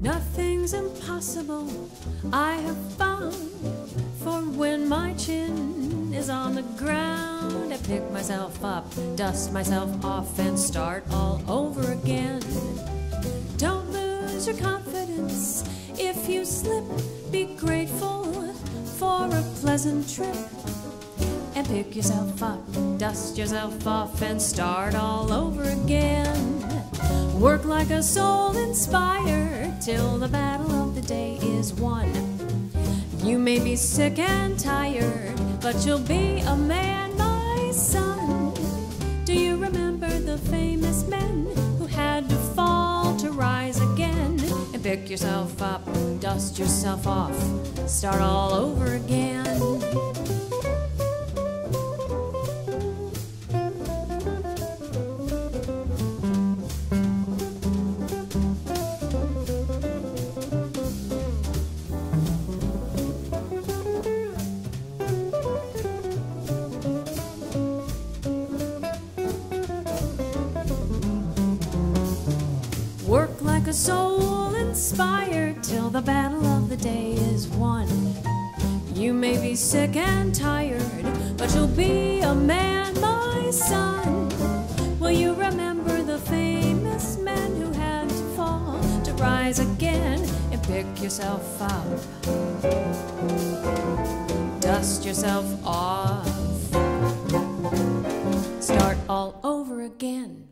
Nothing's impossible, I have found. For when my chin is on the ground, I pick myself up, dust myself off, and start all over again. Don't lose your confidence. If you slip, be grateful for a pleasant trip. And pick yourself up, dust yourself off, and start all over again. Work like a soul inspired till the battle of the day is won. You may be sick and tired, but you'll be a man, my son. Do you remember the famous men who had to fall to rise again? And pick yourself up, dust yourself off, start all over again. Like a soul inspired till the battle of the day is won. You may be sick and tired, but you'll be a man, my son. Will you remember the famous men who had to fall to rise again and pick yourself up? Dust yourself off. Start all over again.